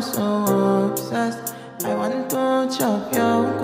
So obsessed. I want to chop your